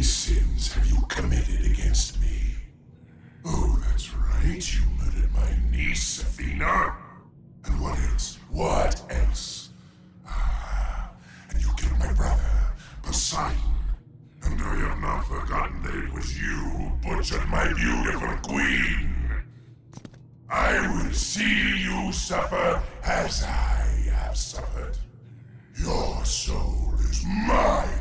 many sins have you committed against me? Oh, that's right, you murdered my niece, Athena! And what else? What else? Ah, and you killed my brother, Poseidon. And I have not forgotten that it was you who butchered my beautiful queen. I will see you suffer as I have suffered. Your soul is mine.